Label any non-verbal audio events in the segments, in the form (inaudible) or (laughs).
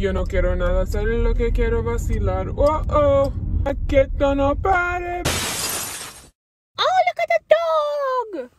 Yo no quiero nada, solo lo que quiero vacilar. Oh, oh, que esto no pare. Oh, look at the dog!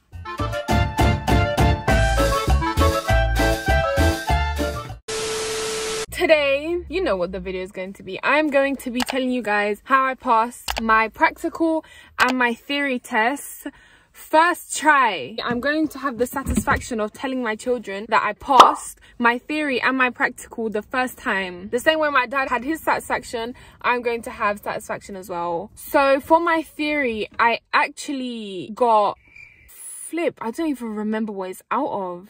Today, you know what the video is going to be. I'm going to be telling you guys how I passed my practical and my theory tests first try. I'm going to have the satisfaction of telling my children that i passed my theory and my practical the first time. The same way my dad had his satisfaction i'm going to have satisfaction as well. So for my theory i actually got flip. I don't even remember what it's out of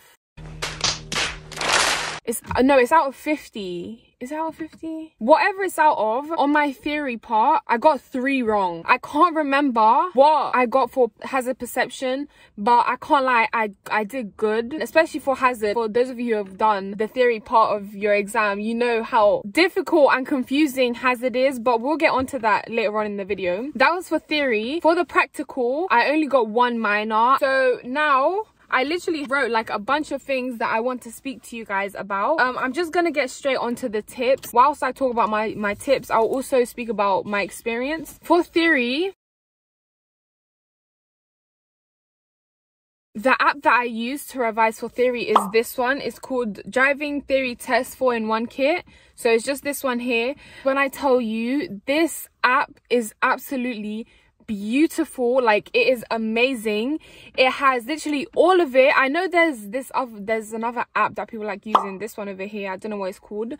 it's uh, no it's out of 50 is out of 50? Whatever it's out of, on my theory part, I got three wrong. I can't remember what I got for hazard perception, but I can't lie, I, I did good, especially for hazard. For those of you who have done the theory part of your exam, you know how difficult and confusing hazard is, but we'll get onto that later on in the video. That was for theory. For the practical, I only got one minor. So now I literally wrote like a bunch of things that I want to speak to you guys about. Um, I'm just gonna get straight onto the tips. Whilst I talk about my, my tips, I'll also speak about my experience. For theory, The app that I use to revise for theory is this one. It's called Driving Theory Test 4-in-1 Kit. So it's just this one here. When I tell you, this app is absolutely beautiful. Like it is amazing. It has literally all of it. I know there's this other there's another app that people like using. This one over here. I don't know what it's called.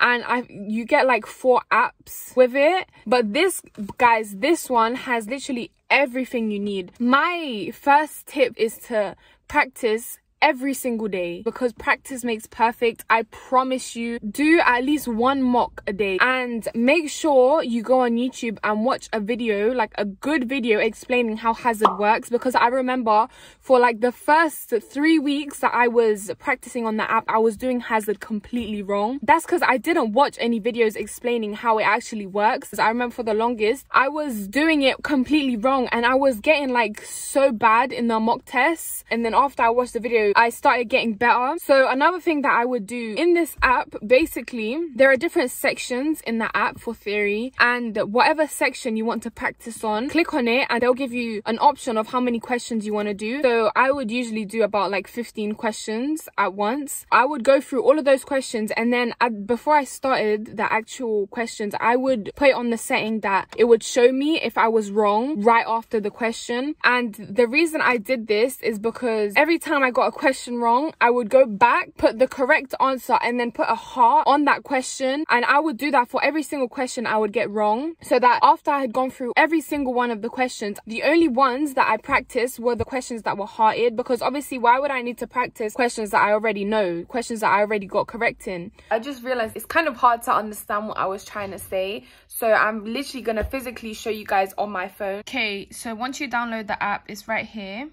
And i you get like four apps with it. But this guys this one has literally everything you need. My first tip is to practice every single day because practice makes perfect. I promise you do at least one mock a day and make sure you go on youtube and watch a video like a good video explaining how hazard works because i remember for like the first three weeks that i was practicing on the app i was doing hazard completely wrong. That's because i didn't watch any videos explaining how it actually works. I remember for the longest i was doing it completely wrong and i was getting like so bad in the mock tests. And then after i watched the video I started getting better. So another thing that I would do in this app, basically, there are different sections in the app for theory and whatever section you want to practice on, click on it and they'll give you an option of how many questions you want to do. So I would usually do about like 15 questions at once. I would go through all of those questions and then at, before I started the actual questions, I would put on the setting that it would show me if I was wrong right after the question. And the reason I did this is because every time I got a question wrong, I would go back, put the correct answer and then put a heart on that question. And I would do that for every single question I would get wrong. So that after I had gone through every single one of the questions, the only ones that I practiced were the questions that were hearted. Because obviously, why would I need to practice questions that I already know? Questions that I already got correct in. I just realized it's kind of hard to understand what I was trying to say. So I'm literally going to physically show you guys on my phone. Okay, so once you download the app, it's right here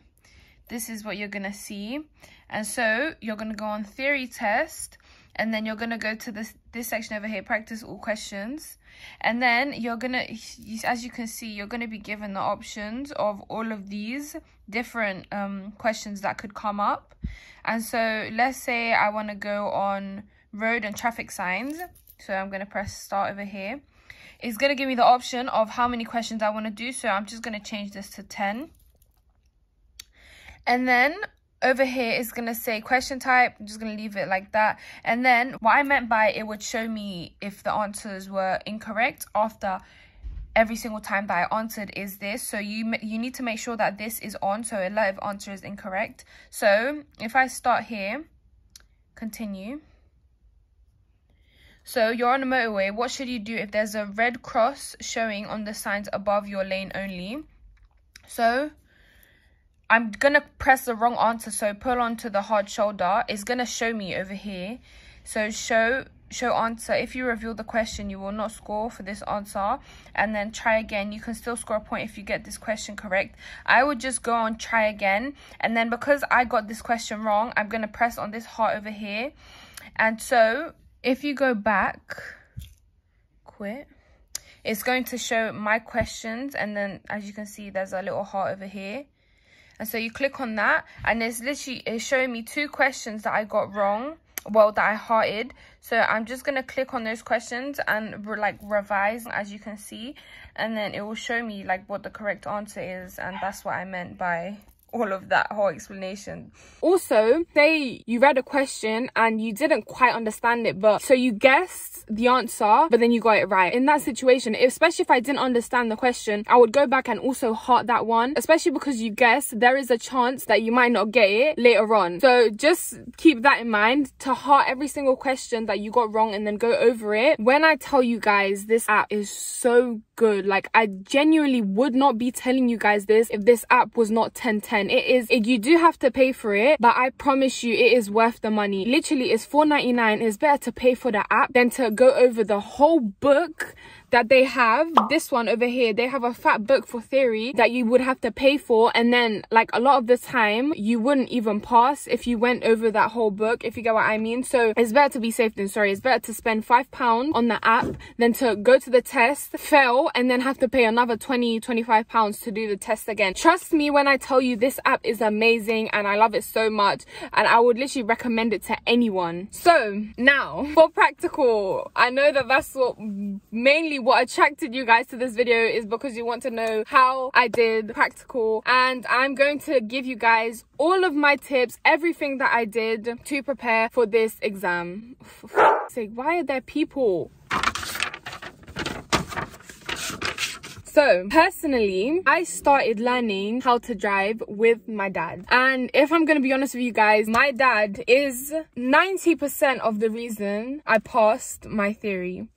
this is what you're going to see. And so you're going to go on theory test and then you're going to go to this this section over here practice all questions. And then you're going to as you can see you're going to be given the options of all of these different um, questions that could come up. And so let's say i want to go on road and traffic signs. So i'm going to press start over here. It's going to give me the option of how many questions i want to do. So i'm just going to change this to 10 and then over here is going to say question type. I'm just going to leave it like that. And then what I meant by it would show me if the answers were incorrect after every single time that I answered is this. So you you need to make sure that this is on. So a lot of answer is incorrect. So if I start here, continue. So you're on a motorway. What should you do if there's a red cross showing on the signs above your lane only? So I'm gonna press the wrong answer, so pull onto the hard shoulder. It's gonna show me over here. So show show answer. If you reveal the question, you will not score for this answer. And then try again. You can still score a point if you get this question correct. I would just go on try again. And then because I got this question wrong, I'm gonna press on this heart over here. And so if you go back, quit it's going to show my questions and then as you can see there's a little heart over here and so you click on that and it's literally it's showing me two questions that I got wrong well that i hearted. So i'm just gonna click on those questions and like revise as you can see. And then it will show me like what the correct answer is and that's what i meant by all of that whole explanation. Also, say you read a question and you didn't quite understand it, but so you guessed the answer, but then you got it right. In that situation, especially if I didn't understand the question, I would go back and also heart that one, especially because you guessed there is a chance that you might not get it later on. So just keep that in mind to heart every single question that you got wrong and then go over it. When I tell you guys, this app is so good. Like I genuinely would not be telling you guys this if this app was not 1010 it is it, you do have to pay for it but i promise you it is worth the money. Literally it's 4.99 it's better to pay for the app than to go over the whole book that they have this one over here they have a fat book for theory that you would have to pay for. And then like a lot of the time you wouldn't even pass if you went over that whole book if you get what i mean. So it's better to be safe than sorry. It's better to spend five pound on the app than to go to the test fail and then have to pay another 20 25 pounds to do the test again. Trust me when i tell you this app is amazing and i love it so much and i would literally recommend it to anyone. So now for practical i know that that's what mainly what attracted you guys to this video is because you want to know how I did practical and I'm going to give you guys all of my tips, everything that I did to prepare for this exam. (laughs) Say, why are there people? So personally, I started learning how to drive with my dad. And if I'm gonna be honest with you guys, my dad is 90% of the reason I passed my theory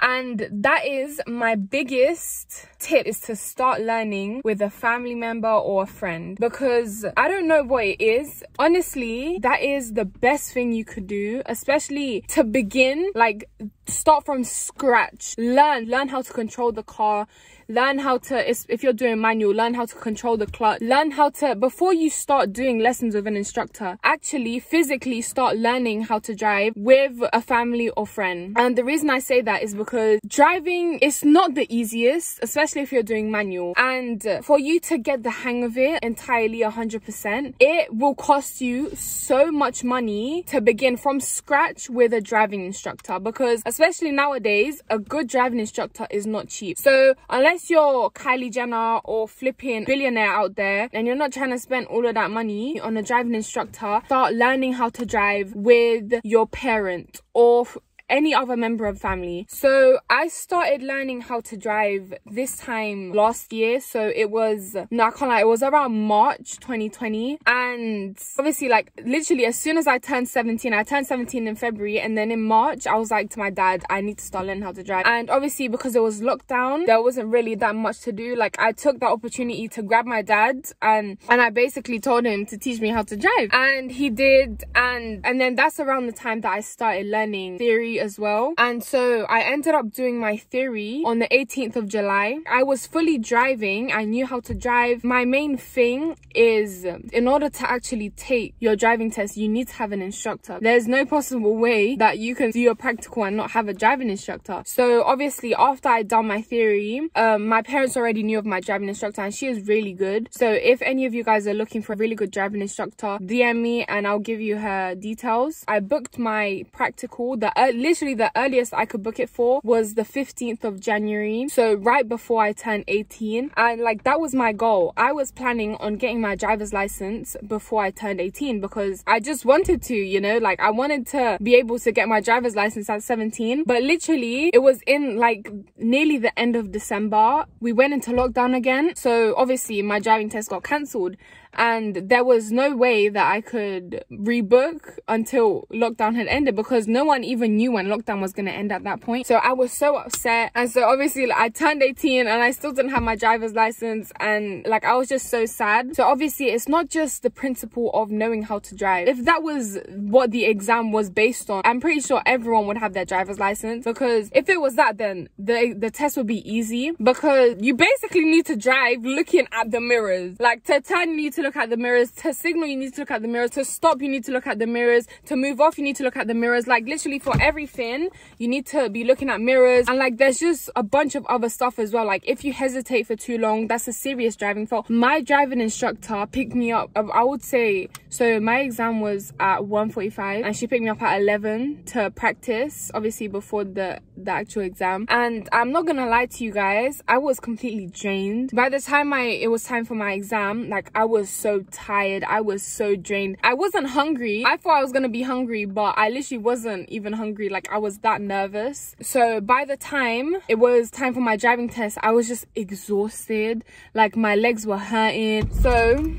and that is my biggest tip is to start learning with a family member or a friend because i don't know what it is. Honestly that is the best thing you could do especially to begin like start from scratch. Learn learn how to control the car. Learn how to if you're doing manual learn how to control the clutch. Learn how to before you start doing lessons with an instructor actually physically start learning how to drive with a family or friend. And the reason i say that is because driving is not the easiest especially if you're doing manual. And for you to get the hang of it entirely 100 percent it will cost you so much money to begin from scratch with a driving instructor. Because especially nowadays a good driving instructor is not cheap. So unless you're Kylie Jenner or flipping billionaire out there and you're not trying to spend all of that money on a driving instructor, start learning how to drive with your parent or any other member of family. So I started learning how to drive this time last year. So it was, no, I can't lie, it was around March 2020. And obviously like literally as soon as I turned 17, I turned 17 in February. And then in March, I was like to my dad, I need to start learning how to drive. And obviously because it was lockdown, there wasn't really that much to do. Like I took that opportunity to grab my dad and, and I basically told him to teach me how to drive. And he did. And, and then that's around the time that I started learning theory as well. And so I ended up doing my theory on the 18th of July. I was fully driving. I knew how to drive. My main thing is in order to actually take your driving test, you need to have an instructor. There's no possible way that you can do your practical and not have a driving instructor. So obviously after I'd done my theory, um, my parents already knew of my driving instructor and she is really good. So if any of you guys are looking for a really good driving instructor, DM me and I'll give you her details. I booked my practical, the uh, literally the earliest I could book it for was the 15th of January. So right before I turned 18. And like that was my goal. I was planning on getting my driver's license before I turned 18 because I just wanted to, you know, like I wanted to be able to get my driver's license at 17. But literally it was in like nearly the end of December. We went into lockdown again. So obviously my driving test got cancelled and there was no way that I could rebook until lockdown had ended because no one even knew when lockdown was going to end at that point. So I was so upset. And so obviously like, I turned 18 and I still didn't have my driver's license and like I was just so sad. So obviously it's not just the principle of knowing how to drive. If that was what the exam was based on, I'm pretty sure everyone would have their driver's license because if it was that then the the test would be easy because you basically need to drive looking at the mirrors. Like to turn you need to look at the mirrors. To signal, you need to look at the mirrors. To stop, you need to look at the mirrors. To move off, you need to look at the mirrors. Like literally for every everything you need to be looking at mirrors. And like there's just a bunch of other stuff as well. Like if you hesitate for too long that's a serious driving fault. My driving instructor picked me up um, i would say so my exam was at 1:45, and she picked me up at 11 to practice obviously before the the actual exam. And i'm not gonna lie to you guys i was completely drained. By the time i it was time for my exam like i was so tired i was so drained. I wasn't hungry. I thought i was gonna be hungry but i literally wasn't even hungry. Like i was that nervous. So by the time it was time for my driving test i was just exhausted. Like my legs were hurting. So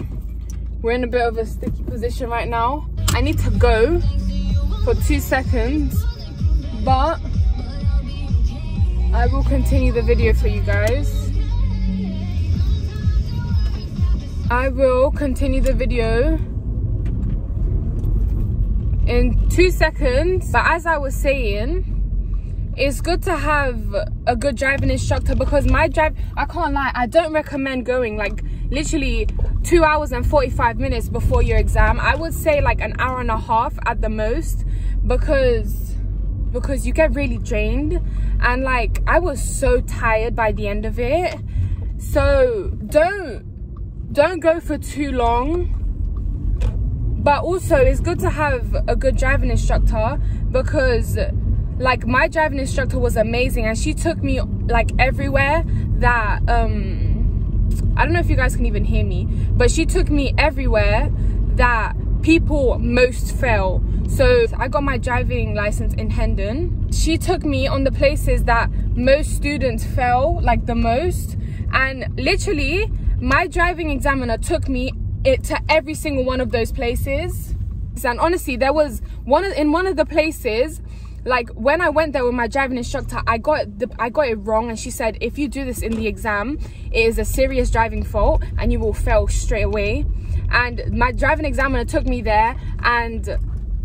we're in a bit of a sticky position right now. I need to go for two seconds but I will continue the video for you guys. I will continue the video in two seconds. But as I was saying, it's good to have a good driving instructor because my drive, I can't lie, I don't recommend going like literally two hours and 45 minutes before your exam. I would say like an hour and a half at the most because because you get really drained and like I was so tired by the end of it. So don't don't go for too long. But also it's good to have a good driving instructor because like my driving instructor was amazing and she took me like everywhere that um I don't know if you guys can even hear me but she took me everywhere that people most fail. So i got my driving license in hendon she took me on the places that most students fail like the most. And literally my driving examiner took me it to every single one of those places. And honestly there was one of, in one of the places like when i went there with my driving instructor i got the i got it wrong. And she said if you do this in the exam it is a serious driving fault and you will fail straight away. And my driving examiner took me there and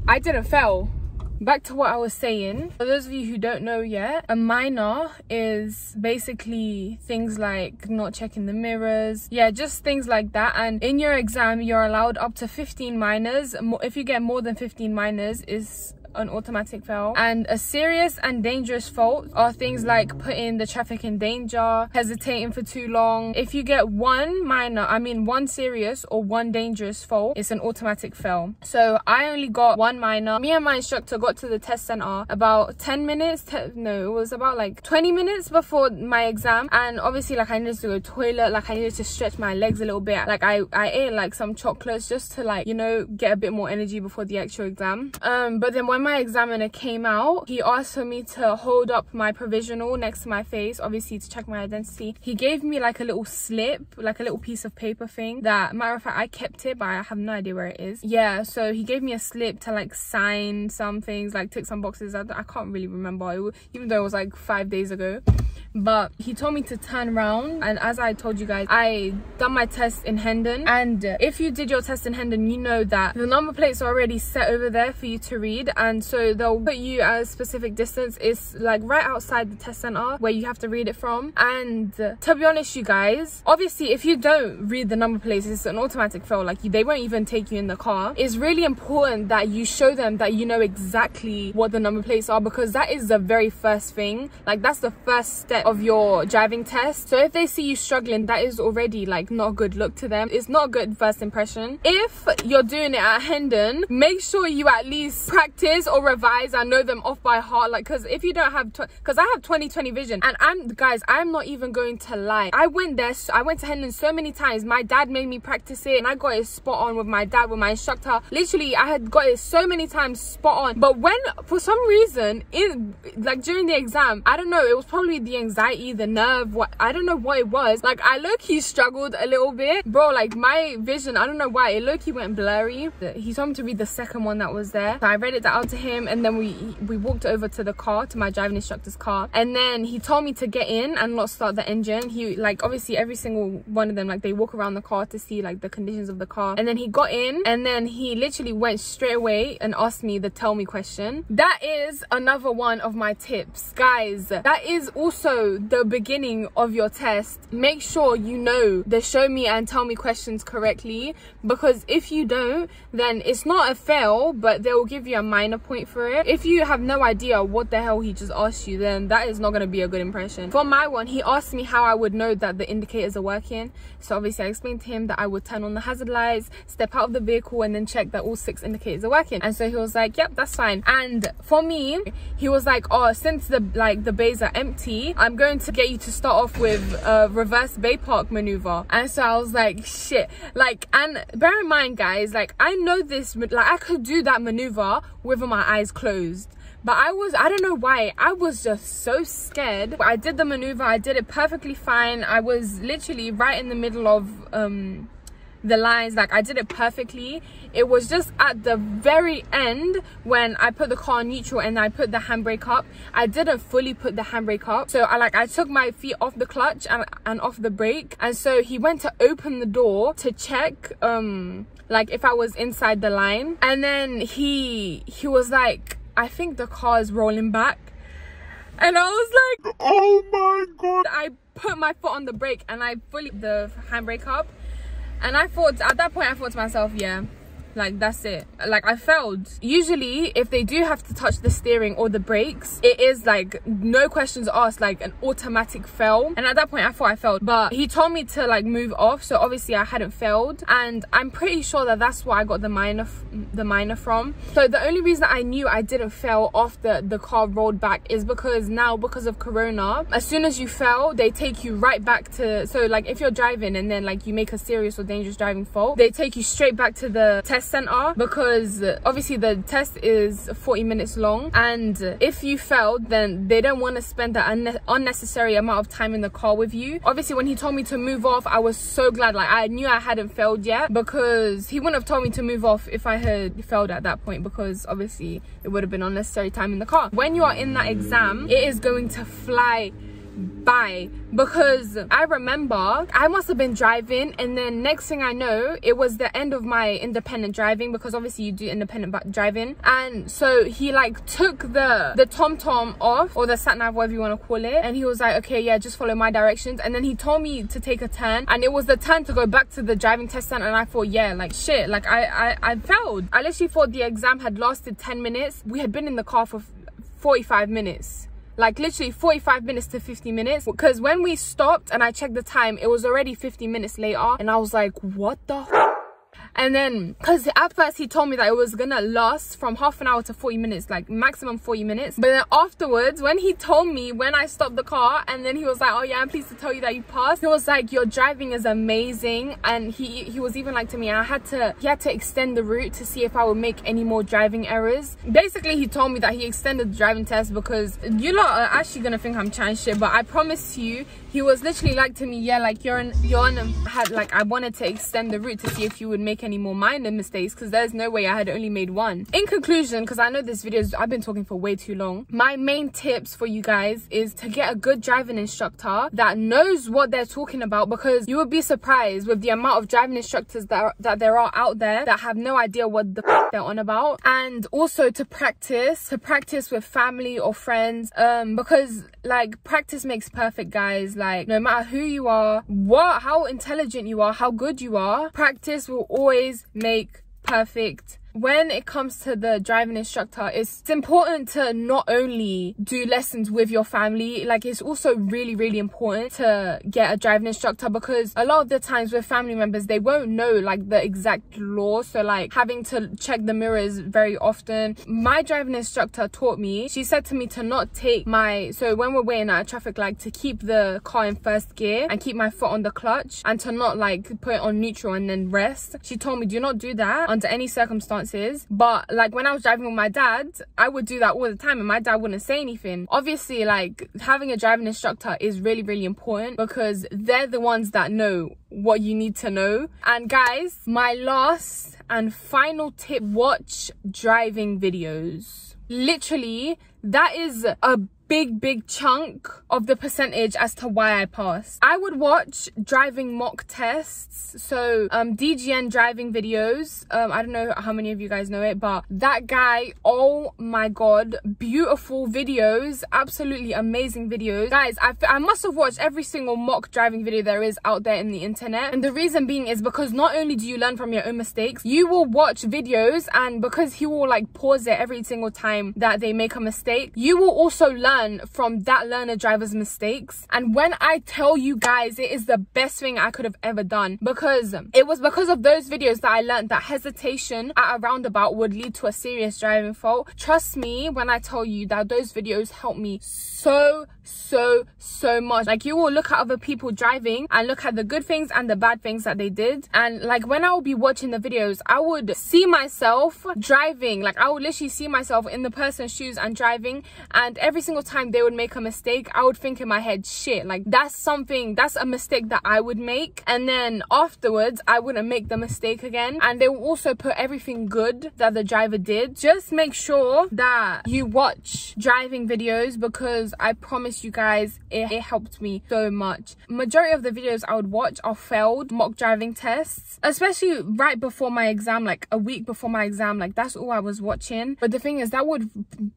i didn't fail back to what i was saying. For those of you who don't know yet a minor is basically things like not checking the mirrors. Yeah just things like that. And in your exam you're allowed up to 15 minors. If you get more than 15 minors is an automatic fail. And a serious and dangerous fault are things like putting the traffic in danger, hesitating for too long. If you get one minor, I mean one serious or one dangerous fault, it's an automatic fail. So I only got one minor. Me and my instructor got to the test center about 10 minutes, no, it was about like 20 minutes before my exam. And obviously like I needed to go to the toilet, like I needed to stretch my legs a little bit. Like I, I ate like some chocolates just to like, you know, get a bit more energy before the actual exam. Um, but then when my examiner came out he asked for me to hold up my provisional next to my face obviously to check my identity. He gave me like a little slip like a little piece of paper thing that matter of fact i kept it but i have no idea where it is. Yeah so he gave me a slip to like sign some things like tick some boxes. I, I can't really remember it, even though it was like five days ago. But he told me to turn around and as i told you guys i done my test in hendon. And if you did your test in hendon you know that the number plates are already set over there for you to read and so they'll put you at a specific distance. It's like right outside the test center where you have to read it from. And uh, to be honest you guys obviously if you don't read the number plates it's an automatic fail. Like they won't even take you in the car. It's really important that you show them that you know exactly what the number plates are because that is the very first thing. Like that's the first step of your driving test. So if they see you struggling that is already like not a good look to them. It's not a good first impression. If you're doing it at hendon make sure you at least practice or revise i know them off by heart. Like because if you don't have because i have 20/20 vision. And i'm guys i'm not even going to lie. I went there i went to hendon so many times. My dad made me practice it and i got it spot on with my dad with my instructor. Literally i had got it so many times spot on. But when for some reason in like during the exam i don't know it was probably the anxiety the nerve what i don't know what it was. Like i look he struggled a little bit. Bro like my vision i don't know why it look he went blurry. He told me to read the second one that was there. So i read it to him and then we we walked over to the car to my driving instructor's car. And then he told me to get in and not start the engine. He like obviously every single one of them like they walk around the car to see like the conditions of the car. And then he got in and then he literally went straight away and asked me the tell me question. That is another one of my tips. Guys that is also the beginning of your test. Make sure you know the show me and tell me questions correctly because if you don't then it's not a fail but they will give you a minor point for it. If you have no idea what the hell he just asked you then that is not going to be a good impression. For my one he asked me how i would know that the indicators are working. So obviously i explained to him that i would turn on the hazard lights step out of the vehicle and then check that all six indicators are working. And so he was like yep that's fine. And for me he was like oh since the like the bays are empty i'm going to get you to start off with a reverse bay park maneuver. And so i was like shit. Like and bear in mind guys like i know this like i could do that maneuver with my eyes closed. But i was i don't know why i was just so scared. I did the maneuver i did it perfectly fine. I was literally right in the middle of um the lines like i did it perfectly. It was just at the very end when i put the car neutral and i put the handbrake up. I didn't fully put the handbrake up. So i like i took my feet off the clutch and, and off the brake. And so he went to open the door to check um like if i was inside the line. And then he he was like i think the car is rolling back. And i was like Oh my god. I put my foot on the brake and I fully the handbrake up. And I thought at that point I thought to myself yeah like that's it. Like i failed. Usually if they do have to touch the steering or the brakes it is like no questions asked like an automatic fail. And at that point i thought i failed. But he told me to like move off. So obviously i hadn't failed. And i'm pretty sure that that's why i got the minor the minor from. So the only reason i knew i didn't fail the the car rolled back is because now because of corona as soon as you fail they take you right back to so like if you're driving and then like you make a serious or dangerous driving fault they take you straight back to the test center because obviously the test is 40 minutes long. And if you failed then they don't want to spend that unne unnecessary amount of time in the car with you. Obviously when he told me to move off i was so glad like i knew i hadn't failed yet because he wouldn't have told me to move off if i had failed at that point because obviously it would have been unnecessary time in the car. When you are in that exam it is going to fly by because I remember I must have been driving and then next thing I know it was the end of my independent driving because obviously you do independent driving. And so he like took the the tom tom off or the sat nav whatever you want to call it. And he was like okay yeah just follow my directions. And then he told me to take a turn and it was the turn to go back to the driving test center and I thought yeah like shit like I I, I failed. I literally thought the exam had lasted 10 minutes. We had been in the car for 45 minutes like literally 45 minutes to 50 minutes. Because when we stopped and i checked the time it was already 50 minutes later. And i was like what the and then because at first he told me that it was gonna last from half an hour to 40 minutes like maximum 40 minutes. But then afterwards when he told me when i stopped the car and then he was like oh yeah i'm pleased to tell you that you passed he was like your driving is amazing and he he was even like to me i had to he had to extend the route to see if i would make any more driving errors. Basically he told me that he extended the driving test because you lot are actually gonna think i'm trying shit but i promise you he was literally like to me yeah like you're on you're on had like i wanted to extend the route to see if you would make any more minor mistakes because there's no way i had only made one. In conclusion because i know this video is i've been talking for way too long my main tips for you guys is to get a good driving instructor that knows what they're talking about because you would be surprised with the amount of driving instructors that are, that there are out there that have no idea what the they're on about. And also to practice to practice with family or friends um because like practice makes perfect guys. Like no matter who you are what how intelligent you are how good you are practice will always make perfect when it comes to the driving instructor it's important to not only do lessons with your family like it's also really really important to get a driving instructor because a lot of the times with family members they won't know like the exact law. So like having to check the mirrors very often. My driving instructor taught me she said to me to not take my so when we're waiting at a traffic light to keep the car in first gear and keep my foot on the clutch and to not like put it on neutral and then rest. She told me do not do that under any circumstance but like when i was driving with my dad i would do that all the time and my dad wouldn't say anything. Obviously like having a driving instructor is really really important because they're the ones that know what you need to know. And guys my last and final tip watch driving videos. Literally that is a big, big chunk of the percentage as to why I passed. I would watch driving mock tests. So um, DGN driving videos. Um, I don't know how many of you guys know it, but that guy, oh my God, beautiful videos. Absolutely amazing videos. Guys, I, I must have watched every single mock driving video there is out there in the internet. And the reason being is because not only do you learn from your own mistakes, you will watch videos and because he will like pause it every single time that they make a mistake, you will also learn from that learner driver's mistakes. And when I tell you guys, it is the best thing I could have ever done because it was because of those videos that I learned that hesitation at a roundabout would lead to a serious driving fault. Trust me when I tell you that those videos helped me so so so much like you will look at other people driving and look at the good things and the bad things that they did and like when i would be watching the videos i would see myself driving like i would literally see myself in the person's shoes and driving and every single time they would make a mistake i would think in my head shit like that's something that's a mistake that i would make. And then afterwards i wouldn't make the mistake again. And they will also put everything good that the driver did. Just make sure that you watch driving videos because i promise you guys it, it helped me so much. Majority of the videos i would watch are failed mock driving tests especially right before my exam like a week before my exam. Like that's all i was watching. But the thing is that would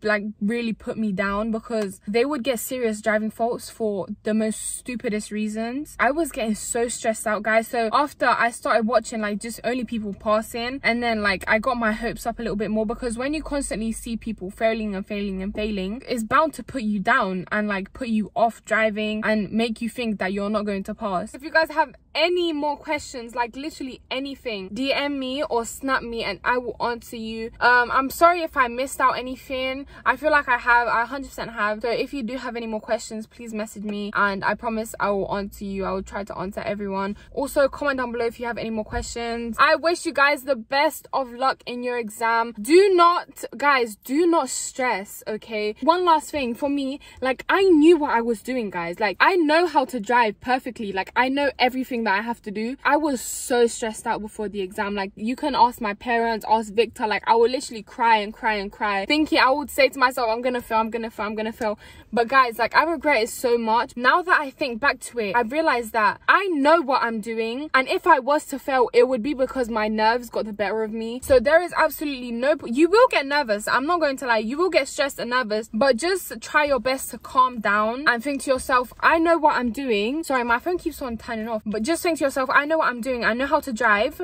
like really put me down because they would get serious driving faults for the most stupidest reasons. I was getting so stressed out guys. So after i started watching like just only people passing and then like i got my hopes up a little bit more because when you constantly see people failing and failing and failing it's bound to put you down and like put you off driving and make you think that you're not going to pass. If you guys have any more questions like literally anything dm me or snap me and i will answer you. Um i'm sorry if i missed out anything. I feel like i have i 100 percent have. So if you do have any more questions please message me and i promise i will answer you. I will try to answer everyone. Also comment down below if you have any more questions. I wish you guys the best of luck in your exam. Do not guys do not stress okay? One last thing for me like i knew what i was doing guys. Like i know how to drive perfectly. Like i know everything that I have to do. I was so stressed out before the exam. Like you can ask my parents, ask Victor, like I would literally cry and cry and cry. Thinking I would say to myself, I'm gonna fail, I'm gonna fail, I'm gonna fail. But guys, like I regret it so much. Now that I think back to it, I realized that I know what I'm doing. And if I was to fail, it would be because my nerves got the better of me. So there is absolutely no, you will get nervous. I'm not going to lie. You will get stressed and nervous, but just try your best to calm down and think to yourself, I know what I'm doing. Sorry, my phone keeps on turning off, but just think to yourself, I know what I'm doing. I know how to drive.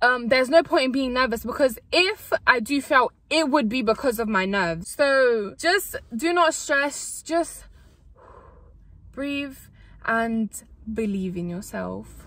Um, there's no point in being nervous because if I do fail, it would be because of my nerves. So just do not stress. Just (sighs) breathe and believe in yourself.